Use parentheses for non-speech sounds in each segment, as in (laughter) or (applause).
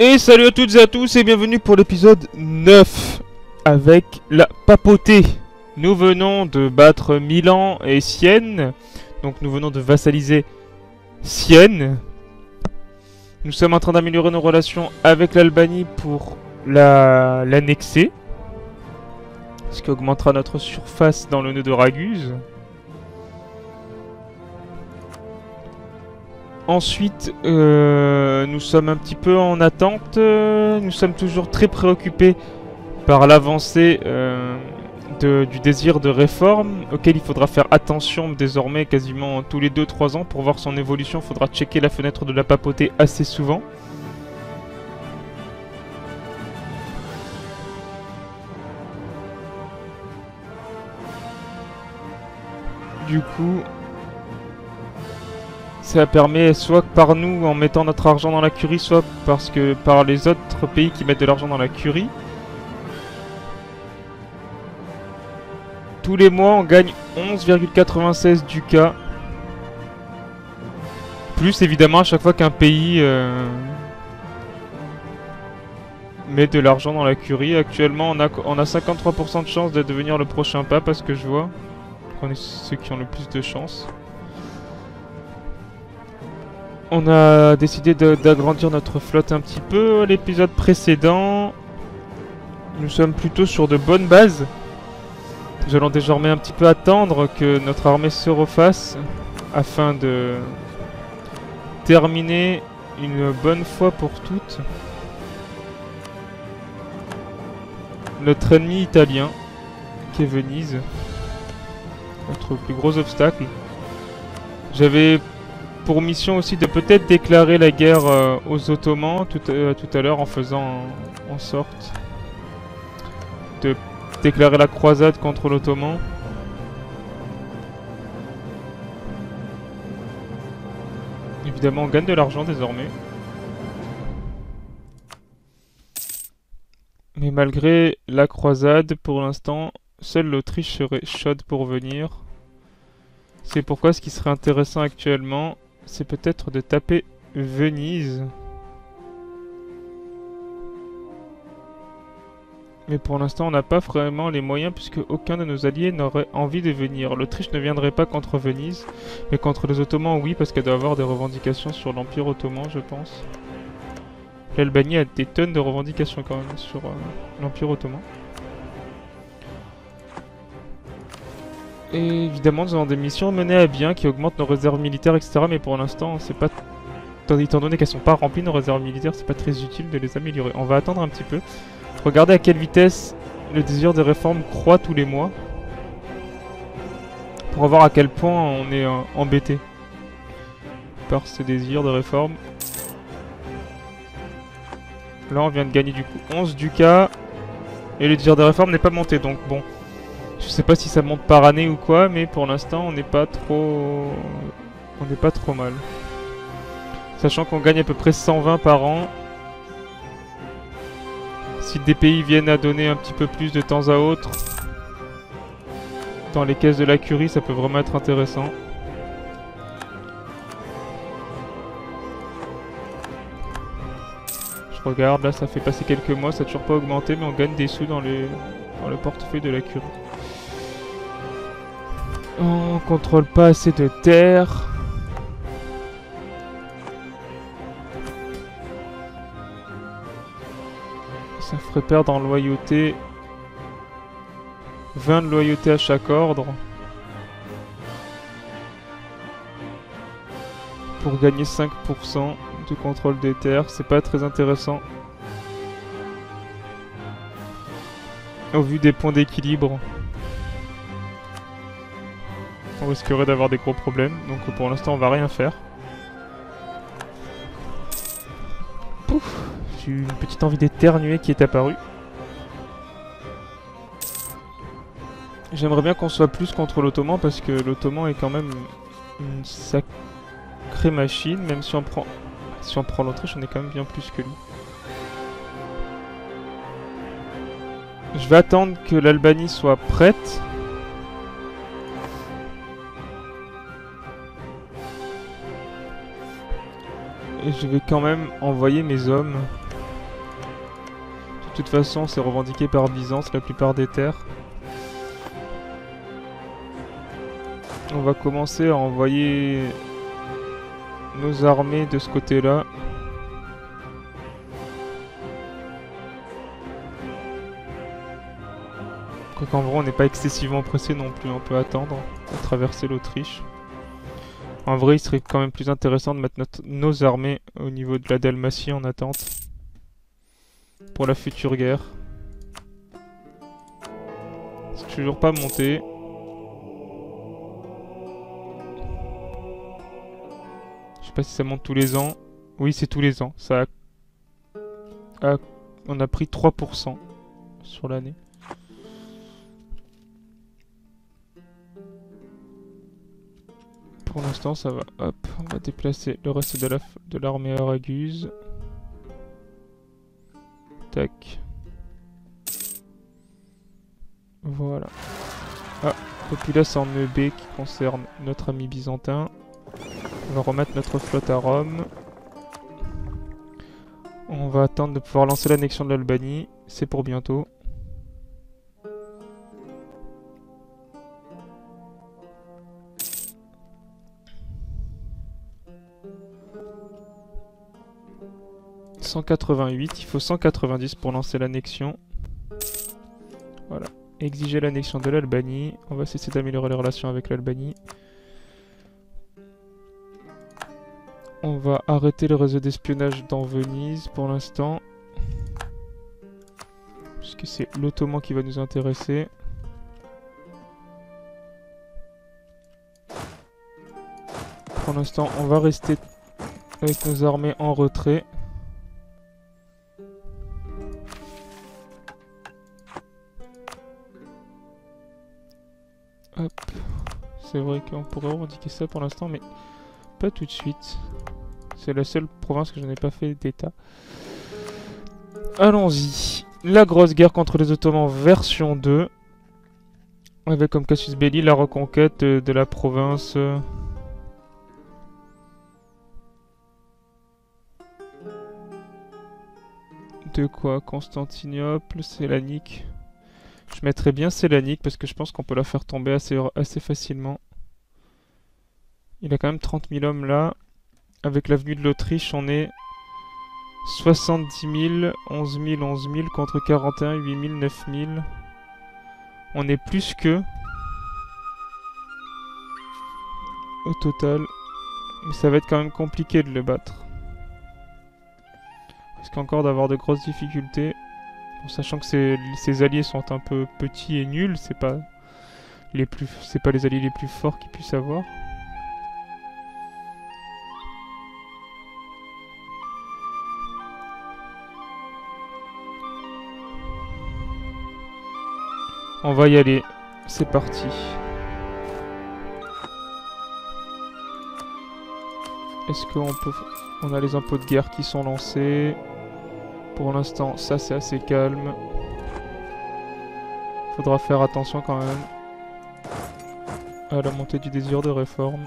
Et salut à toutes et à tous et bienvenue pour l'épisode 9 avec la papauté. Nous venons de battre Milan et Sienne, donc nous venons de vassaliser Sienne. Nous sommes en train d'améliorer nos relations avec l'Albanie pour l'annexer, ce qui augmentera notre surface dans le nœud de Raguse. Ensuite, euh, nous sommes un petit peu en attente. Nous sommes toujours très préoccupés par l'avancée euh, du désir de réforme, auquel il faudra faire attention désormais quasiment tous les 2-3 ans. Pour voir son évolution, il faudra checker la fenêtre de la papauté assez souvent. Du coup, ça permet soit par nous en mettant notre argent dans la curie, soit parce que par les autres pays qui mettent de l'argent dans la curie. Tous les mois, on gagne 11,96 du cas. Plus évidemment à chaque fois qu'un pays euh, met de l'argent dans la curie. Actuellement, on a, on a 53% de chance de devenir le prochain pape, parce que je vois. On est ceux qui ont le plus de chance. On a décidé d'agrandir notre flotte un petit peu. L'épisode précédent, nous sommes plutôt sur de bonnes bases. Nous allons désormais un petit peu attendre que notre armée se refasse afin de terminer une bonne fois pour toutes notre ennemi italien qui est Venise. Notre plus gros obstacle. J'avais pour mission aussi de peut-être déclarer la guerre euh, aux Ottomans tout, euh, tout à l'heure en faisant en sorte de déclarer la croisade contre l'Ottoman. Évidemment, on gagne de l'argent désormais. Mais malgré la croisade, pour l'instant, seule l'Autriche serait chaude pour venir. C'est pourquoi ce qui serait intéressant actuellement, c'est peut-être de taper Venise. Mais pour l'instant, on n'a pas vraiment les moyens puisque aucun de nos alliés n'aurait envie de venir. L'Autriche ne viendrait pas contre Venise, mais contre les Ottomans, oui, parce qu'elle doit avoir des revendications sur l'Empire Ottoman, je pense. L'Albanie a des tonnes de revendications quand même sur euh, l'Empire Ottoman. Évidemment, nous avons des missions menées à bien qui augmentent nos réserves militaires, etc. Mais pour l'instant, c'est pas... Étant donné qu'elles sont pas remplies, nos réserves militaires, c'est pas très utile de les améliorer. On va attendre un petit peu. Regardez à quelle vitesse le désir de réforme croît tous les mois. Pour voir à quel point on est euh, embêté par ce désir de réforme. Là, on vient de gagner du coup 11 ducats. Et le désir de réforme n'est pas monté, donc bon. Je sais pas si ça monte par année ou quoi, mais pour l'instant on n'est pas trop... On n'est pas trop mal. Sachant qu'on gagne à peu près 120 par an. Si des pays viennent à donner un petit peu plus de temps à autre, dans les caisses de la curie, ça peut vraiment être intéressant. Je regarde, là ça fait passer quelques mois, ça n'a toujours pas augmenté, mais on gagne des sous dans, dans le portefeuille de la curie. On contrôle pas assez de terre. Ça ferait perdre en loyauté 20 de loyauté à chaque ordre. Pour gagner 5% de contrôle des terres, c'est pas très intéressant. Au vu des points d'équilibre on risquerait d'avoir des gros problèmes. Donc pour l'instant, on va rien faire. Pouf J'ai eu une petite envie d'éternuer qui est apparue. J'aimerais bien qu'on soit plus contre l'Ottoman parce que l'Ottoman est quand même une sacrée machine. Même si on prend, si on prend l'Autriche, on est quand même bien plus que lui. Je vais attendre que l'Albanie soit prête. Je vais quand même envoyer mes hommes De toute façon, c'est revendiqué par Byzance la plupart des terres. On va commencer à envoyer nos armées de ce côté-là. Quoiqu'en vrai, on n'est pas excessivement pressé non plus, on peut attendre à traverser l'Autriche. En vrai, il serait quand même plus intéressant de mettre nos armées au niveau de la Dalmatie en attente. Pour la future guerre. C'est toujours pas monté. Je sais pas si ça monte tous les ans. Oui, c'est tous les ans. Ça On a pris 3% sur l'année. Pour l'instant ça va. Hop, on va déplacer le reste de l'armée la, de araguse. Tac. Voilà. Ah, populace en EB qui concerne notre ami byzantin. On va remettre notre flotte à Rome. On va attendre de pouvoir lancer l'annexion de l'Albanie. C'est pour bientôt. 188, il faut 190 pour lancer l'annexion. Voilà. Exiger l'annexion de l'Albanie. On va cesser d'améliorer les relations avec l'Albanie. On va arrêter le réseau d'espionnage dans Venise pour l'instant. Puisque c'est l'Ottoman qui va nous intéresser. Pour l'instant, on va rester avec nos armées en retrait. C'est vrai qu'on pourrait revendiquer ça pour l'instant, mais pas tout de suite. C'est la seule province que je n'ai pas fait d'état. Allons-y. La grosse guerre contre les Ottomans version 2. Avec comme Cassius Belli la reconquête de la province... De quoi Constantinople, Sélanique je mettrais bien Sélanique parce que je pense qu'on peut la faire tomber assez, facilement. Il a quand même 30 000 hommes là. Avec l'avenue de l'Autriche, on est 70 000, 11 000, 11 000 contre 41, 8 000, 9 000. On est plus que... Au total. Mais ça va être quand même compliqué de le battre. Risque encore d'avoir de grosses difficultés sachant que ses, alliés sont un peu petits et nuls, c'est pas les pas les alliés les plus forts qu'ils puissent avoir. On va y aller. C'est parti. Est-ce qu'on peut... On a les impôts de guerre qui sont lancés. Pour l'instant, ça c'est assez calme. Faudra faire attention quand même à la montée du désir de réforme.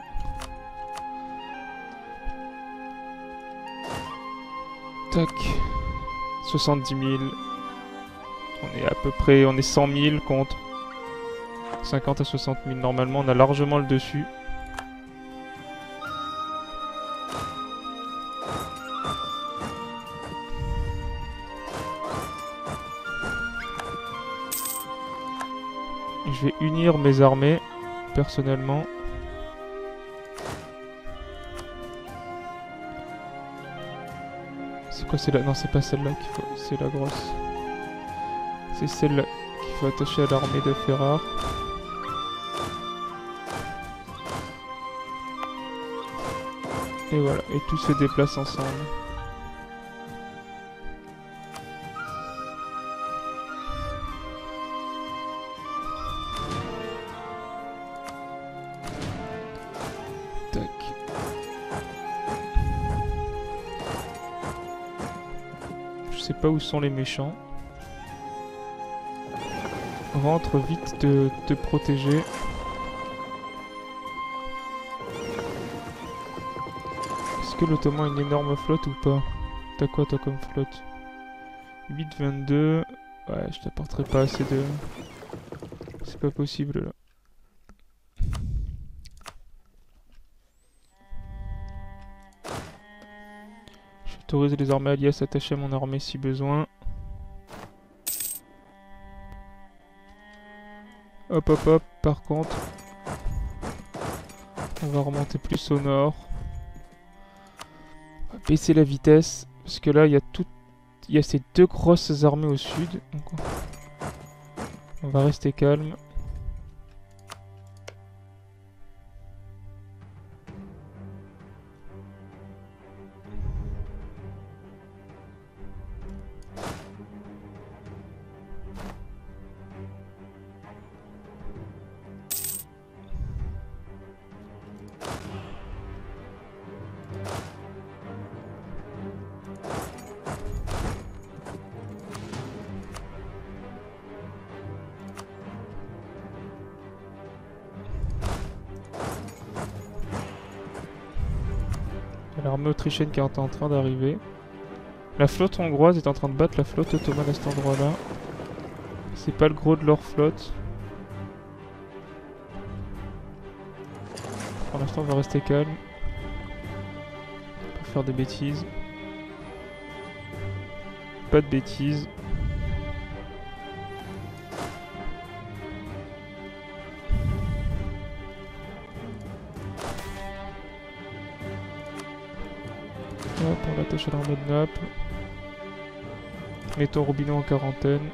Tac. 70 000. On est à peu près, on est 100 000 contre 50 à 60 000. Normalement, on a largement le dessus. Je vais unir mes armées, personnellement. C'est quoi c'est là Non, c'est pas celle-là qu'il faut... C'est la grosse. C'est celle qu'il faut attacher à l'armée de Ferrar. Et voilà, et tout se déplace ensemble. Pas où sont les méchants. Rentre vite de te protéger. Est-ce que l'Ottoman a une énorme flotte ou pas? T'as quoi toi comme flotte? 8, 22. Ouais, je t'apporterai pas assez de... C'est pas possible là. J'autorise les armées alliées à s'attacher à mon armée si besoin. Hop hop hop, par contre, on va remonter plus au nord. On va baisser la vitesse, parce que là il y a tout, il y a ces deux grosses armées au sud. On va rester calme. L'armée autrichienne qui est en train d'arriver. La flotte hongroise est en train de battre la flotte ottomane à cet endroit-là. C'est pas le gros de leur flotte. Pour l'instant, on va rester calme. Pas faire des bêtises. Pas de bêtises. À l'armée de Naples. Mettons Robineau en quarantaine.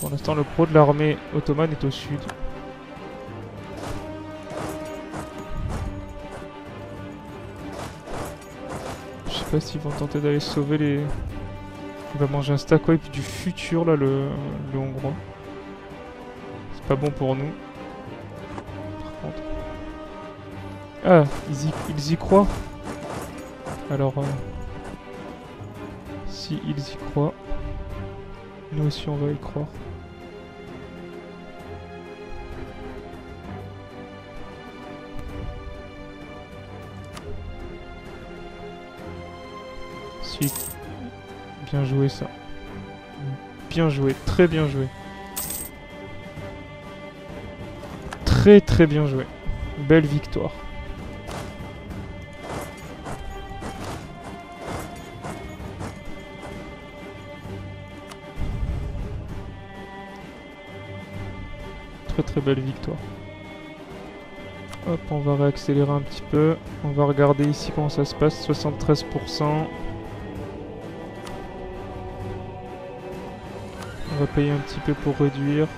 Pour l'instant, le gros de l'armée ottomane est au sud. Je sais pas s'ils vont tenter d'aller sauver les... Il va manger un stack ouais, et puis du futur là, le, le hongrois. C'est pas bon pour nous. Ah, ils y, croient. Alors, euh, si ils y croient, nous aussi on va y croire. Si. Bien joué ça. Bien joué, très bien joué. Très très bien joué. Belle victoire. Très belle victoire. Hop, on va réaccélérer un petit peu. On va regarder ici comment ça se passe. 73%. On va payer un petit peu pour réduire.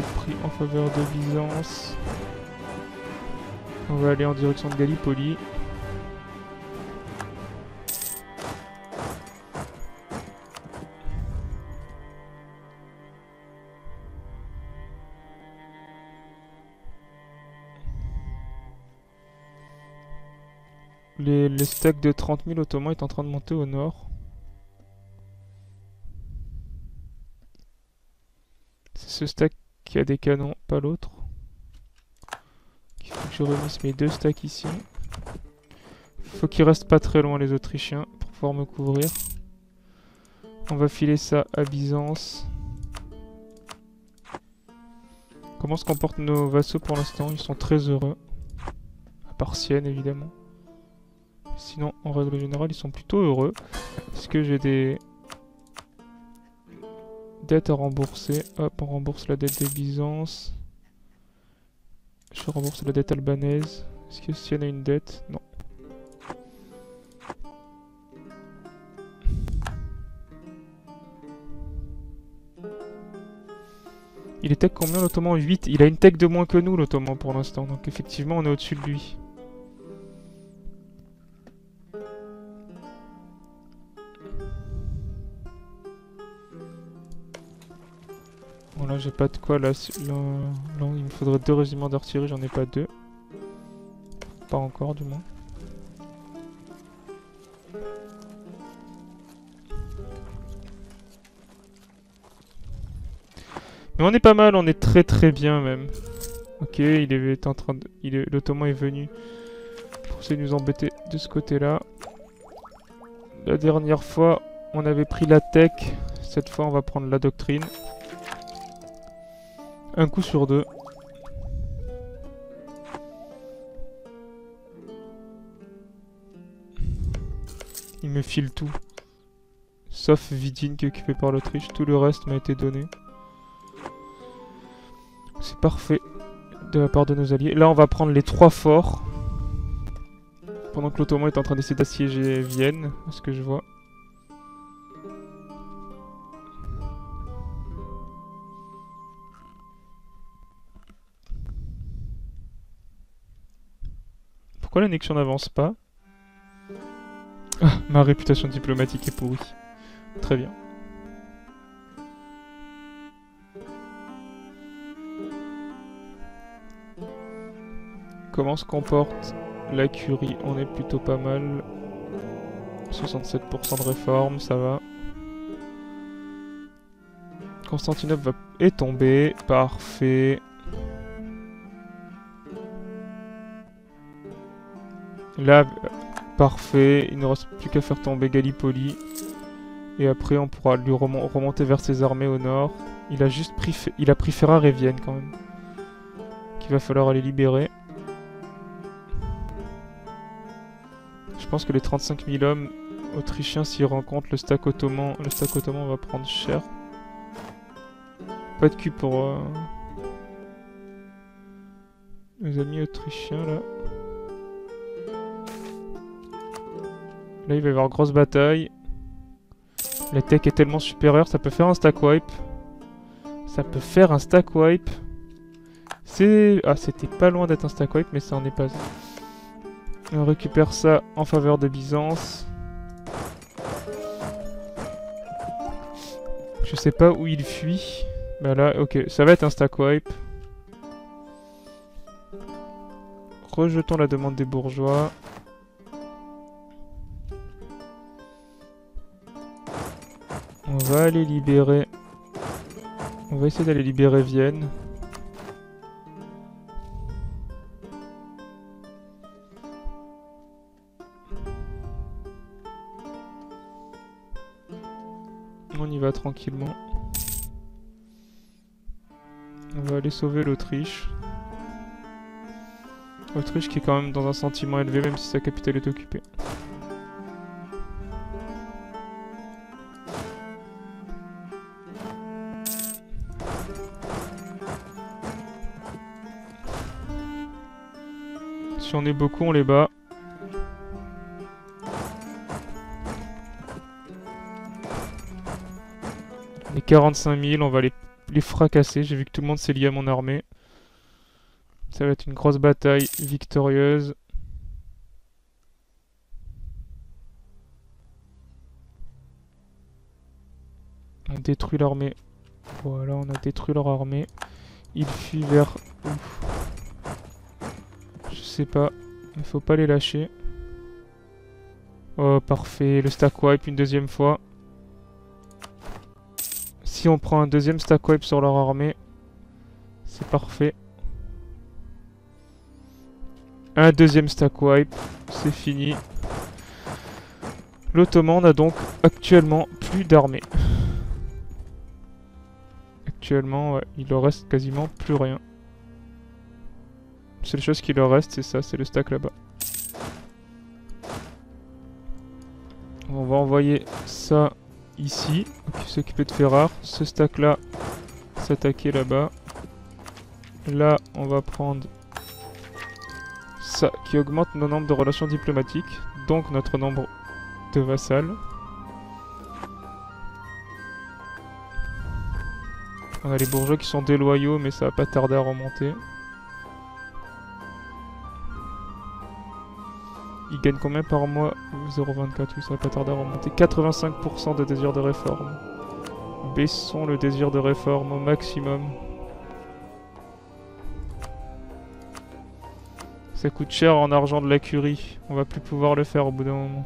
Pris en faveur de Byzance. On va aller en direction de Gallipoli. Les, les stacks de 30 000 ottomans est en train de monter au nord. C'est ce stack qui a des canons, pas l'autre. Il faut que je remisse mes deux stacks ici. Faut qu'ils restent pas très loin les Autrichiens pour pouvoir me couvrir. On va filer ça à Byzance. Comment se comportent nos vassaux pour l'instant? Ils sont très heureux. À part Sienne évidemment. Sinon, en règle générale, ils sont plutôt heureux. Parce que j'ai des dettes à rembourser. Hop, on rembourse la dette des Byzance. Je rembourse la dette albanaise. Est-ce que Sienne a une dette? Non. Il est tech combien l'Ottoman? 8. Il a une tech de moins que nous l'Ottoman pour l'instant. Donc effectivement on est au-dessus de lui. Bon là j'ai pas de quoi là, il me faudrait deux régiments d'artillerie, j'en ai pas deux. Pas encore du moins. Mais on est pas mal, on est très très bien même. Ok, il est en train de... L'ottoman est venu pour essayer nous embêter de ce côté-là. La dernière fois, on avait pris la tech. Cette fois, on va prendre la doctrine. Un coup sur deux. Il me file tout. Sauf Vidin qui est occupé par l'Autriche. Tout le reste m'a été donné. C'est parfait de la part de nos alliés. Là, on va prendre les trois forts. Pendant que l'Ottoman est en train d'essayer d'assiéger Vienne, à ce que je vois. Pourquoi l'annexion n'avance pas ah, Ma réputation diplomatique est pourrie. Très bien. Comment se comporte la curie? On est plutôt pas mal. 67% de réforme, ça va. Constantinople est tombé. Parfait. Là, parfait. Il ne reste plus qu'à faire tomber Gallipoli. Et après, on pourra lui remonter vers ses armées au nord. Il a juste pris, il a pris Ferrare et Vienne quand même. Qu'il va falloir aller libérer. Je pense que les 35 000 hommes autrichiens s'y rencontrent. Le stack ottoman, le stack ottoman va prendre cher. Pas de cul pour euh, nos amis autrichiens là. Là, il va y avoir grosse bataille. La tech est tellement supérieure, ça peut faire un stack wipe. Ça peut faire un stack wipe. C'est... Ah, c'était pas loin d'être un stack wipe, mais ça en est pas. On récupère ça en faveur de Byzance. Je sais pas où il fuit. Bah là, ok, ça va être un stack wipe. Rejetons la demande des bourgeois. On va aller libérer... On va essayer d'aller libérer Vienne. On y va tranquillement. On va aller sauver l'Autriche. Autriche qui est quand même dans un sentiment élevé même si sa capitale est occupée. Beaucoup, on les bat. Les 45 000, on va les, les fracasser. J'ai vu que tout le monde s'est lié à mon armée. Ça va être une grosse bataille victorieuse. On détruit l'armée. Voilà, on a détruit leur armée. Ils fuient vers... Je sais pas. Il faut pas les lâcher. Oh, parfait. Le stack wipe une deuxième fois. Si on prend un deuxième stack wipe sur leur armée, c'est parfait. Un deuxième stack wipe, c'est fini. L'Ottoman n'a donc actuellement plus d'armée. Actuellement, il leur reste quasiment plus rien seule chose qui leur reste, c'est ça, c'est le stack là-bas. On va envoyer ça ici, s'occuper de Ferrar. Ce stack là, s'attaquer là-bas. Là, on va prendre ça, qui augmente nos nombres de relations diplomatiques, donc notre nombre de vassals. On a les bourgeois qui sont déloyaux, mais ça va pas tarder à remonter. Il gagne combien par mois 0,24, oui, ça va pas tarder à remonter. 85% de désir de réforme. Baissons le désir de réforme au maximum. Ça coûte cher en argent de la curie. On va plus pouvoir le faire au bout d'un moment.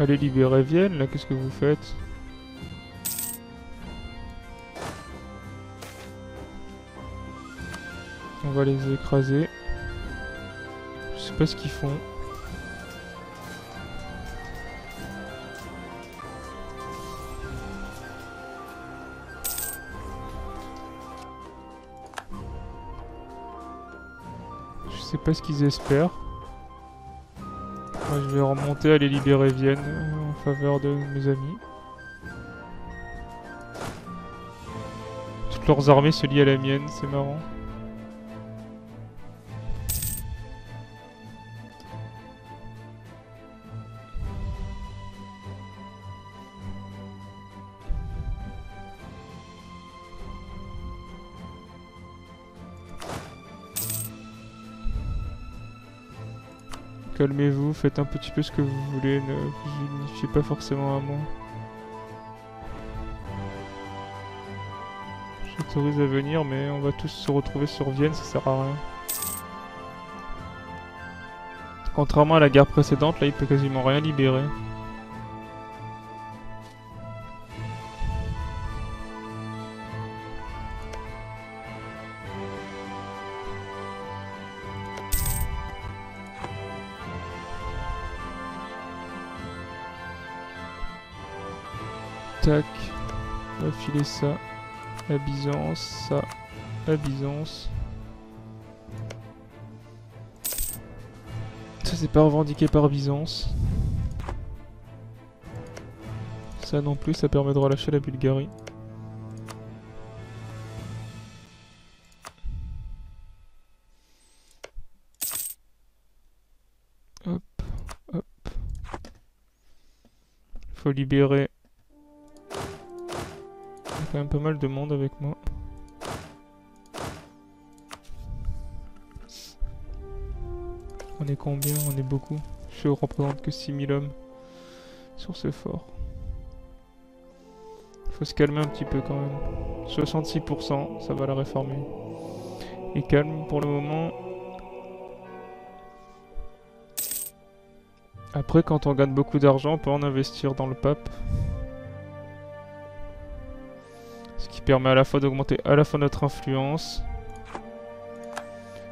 Allez libérer Vienne, là, qu'est-ce que vous faites? On va les écraser. Je sais pas ce qu'ils font. Je sais pas ce qu'ils espèrent. Je vais remonter, aller libérer Vienne euh, en faveur de mes amis. Toutes leurs armées se lient à la mienne, c'est marrant. Calmez-vous, faites un petit peu ce que vous voulez, ne vous unifiez pas forcément à moi. J'autorise à venir, mais on va tous se retrouver sur Vienne, ça sert à rien. Contrairement à la guerre précédente, là il peut quasiment rien libérer. Filer ça. à Byzance, ça. à Byzance. Ça c'est pas revendiqué par Byzance. Ça non plus, ça permet de relâcher la Bulgarie. Hop, hop. Faut libérer pas mal de monde avec moi. On est combien? On est beaucoup. Je représente que 6000 hommes sur ce fort. Faut se calmer un petit peu quand même. 66%, ça va la réformer. Et calme pour le moment. Après, quand on gagne beaucoup d'argent, on peut en investir dans le pape. Permet à la fois d'augmenter à la fois notre influence,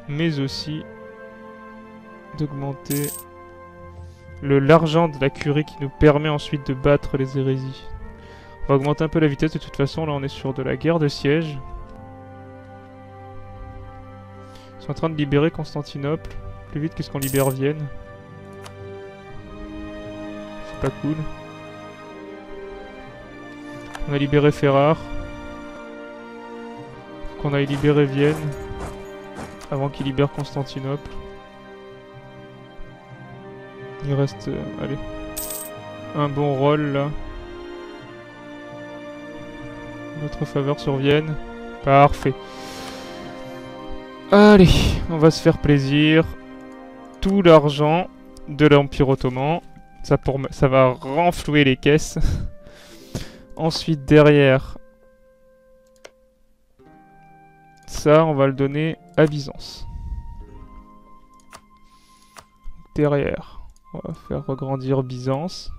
mais aussi d'augmenter l'argent de la curie qui nous permet ensuite de battre les hérésies. On va augmenter un peu la vitesse de toute façon, là on est sur de la guerre de siège. Ils sont en train de libérer Constantinople, plus vite que ce qu'on libère Vienne. C'est pas cool. On a libéré Ferrare qu'on aille libérer Vienne avant qu'il libère Constantinople. Il reste, euh, allez, un bon rôle là. Notre faveur sur Vienne. Parfait. Allez, on va se faire plaisir. Tout l'argent de l'Empire Ottoman. Ça, pour, ça va renflouer les caisses. (laughs) Ensuite, derrière, Ça, on va le donner à Byzance. Derrière, on va faire regrandir Byzance.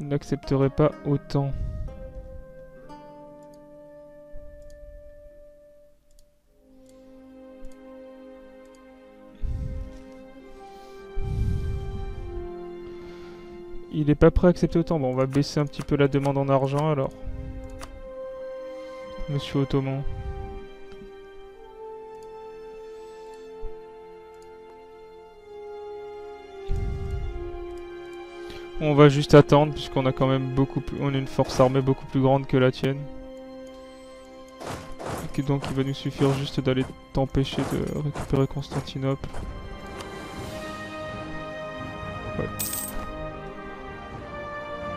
Il n'accepterait pas autant. Il est pas prêt à accepter autant. Bon, on va baisser un petit peu la demande en argent alors. Monsieur Ottoman. On va juste attendre puisqu'on a quand même beaucoup plus... On a une force armée beaucoup plus grande que la tienne. Et donc il va nous suffire juste d'aller t'empêcher de récupérer Constantinople.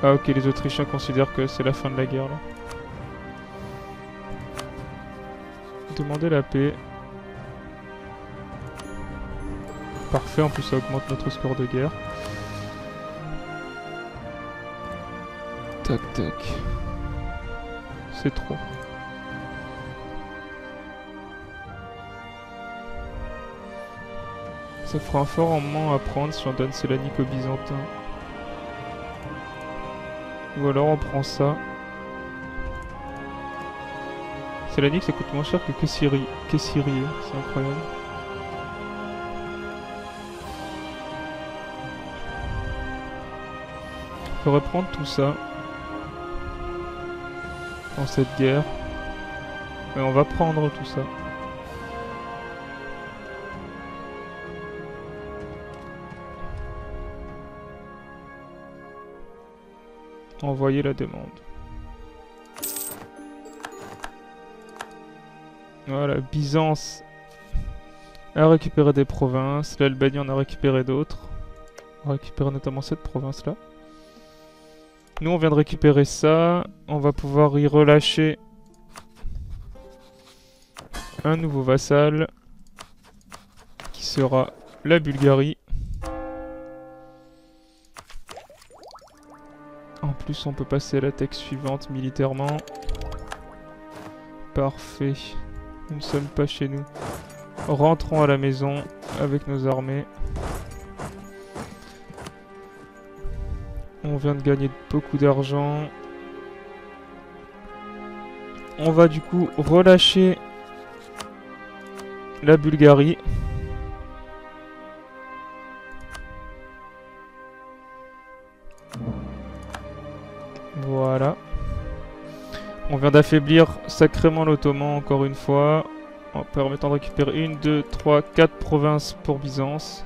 Ah ok, les Autrichiens considèrent que c'est la fin de la guerre là. Demander la paix. Parfait, en plus ça augmente notre score de guerre. Tac tac. C'est trop. Ça fera un fort moment à prendre si on donne Célanique aux Byzantins. Ou alors on prend ça. Célanique ça coûte moins cher que Kessiri. C'est incroyable. Peut reprendre tout ça dans cette guerre. Mais on va prendre tout ça. Envoyer la demande. Voilà, Byzance a récupéré des provinces, l'Albanie en a récupéré d'autres. On a récupéré notamment cette province-là. Nous, on vient de récupérer ça. On va pouvoir y relâcher un nouveau vassal qui sera la Bulgarie. Plus, on peut passer à la texte suivante militairement. Parfait. Nous ne sommes pas chez nous. Rentrons à la maison avec nos armées. On vient de gagner beaucoup d'argent. On va du coup relâcher la Bulgarie. D'affaiblir sacrément l'Ottoman encore une fois. En permettant de récupérer une, deux, trois, quatre provinces pour Byzance.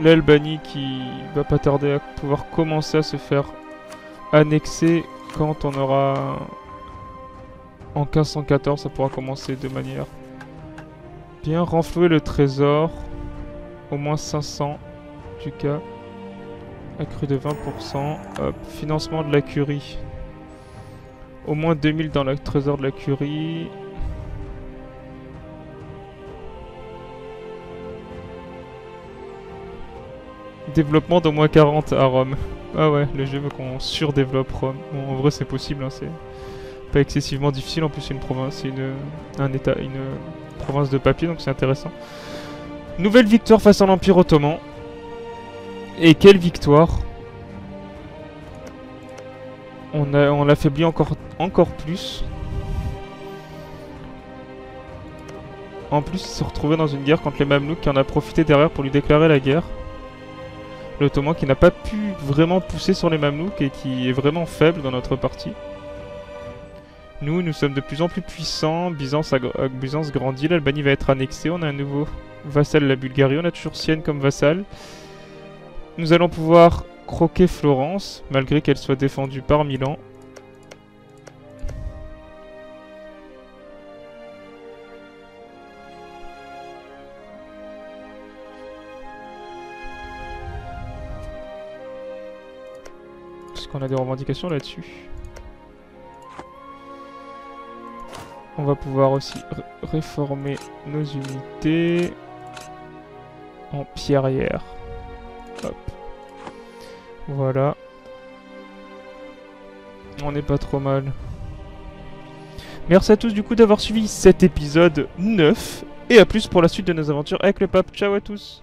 l'Albanie qui va pas tarder à pouvoir commencer à se faire annexer quand on aura en 1514 ça pourra commencer de manière bien renflouer le trésor au moins 500 du cas accru de 20% Hop, financement de la curie au moins 2000 dans le trésor de la curie Développement d'au moins 40 à Rome. Ah ouais, le jeu veut qu'on surdéveloppe Rome. Bon, en vrai, c'est possible, hein, c'est pas excessivement difficile. En plus, c'est une province, c'est une, un état, une province de papier, donc c'est intéressant. Nouvelle victoire face à l'Empire Ottoman. Et quelle victoire On a, on l'affaiblit encore, encore plus. En plus, il s'est retrouvé dans une guerre contre les Mamelouks qui en a profité derrière pour lui déclarer la guerre l'Ottoman qui n'a pas pu vraiment pousser sur les Mamelouks et qui est vraiment faible dans notre partie. Nous, nous sommes de plus en plus puissants, Byzance, a, Byzance grandit, l'Albanie va être annexée, on a un nouveau vassal, la Bulgarie, on a toujours Sienne comme vassal. Nous allons pouvoir croquer Florence, malgré qu'elle soit défendue par Milan. qu'on a des revendications là-dessus? On va pouvoir aussi réformer nos unités en pierrière. Hop. Voilà. On n'est pas trop mal. Merci à tous du coup d'avoir suivi cet épisode 9. Et à plus pour la suite de nos aventures avec le pape. Ciao à tous